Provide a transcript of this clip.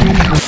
Ah!